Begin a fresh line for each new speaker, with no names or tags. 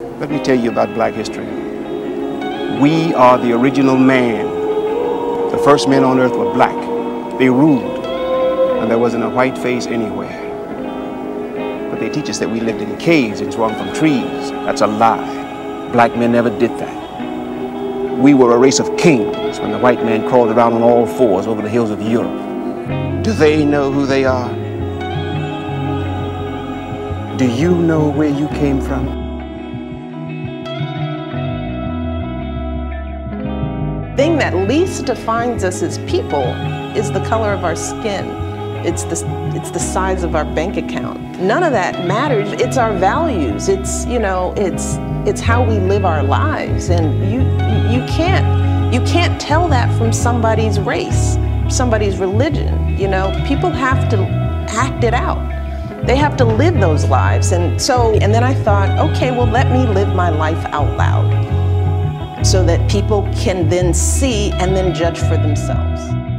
Let me tell you about black history. We are the original man. The first men on earth were black. They ruled, and there wasn't a white face anywhere. But they teach us that we lived in caves and swung from trees. That's a lie. Black men never did that. We were a race of kings when the white man crawled around on all fours over the hills of Europe. Do they know who they are? Do you know where you came from?
Thing that least defines us as people is the color of our skin. It's the, it's the size of our bank account. None of that matters. It's our values. It's, you know, it's, it's how we live our lives. And you, you, can't, you can't tell that from somebody's race, somebody's religion. You know, people have to act it out. They have to live those lives. And so, and then I thought, okay, well, let me live my life out loud so that people can then see and then judge for themselves.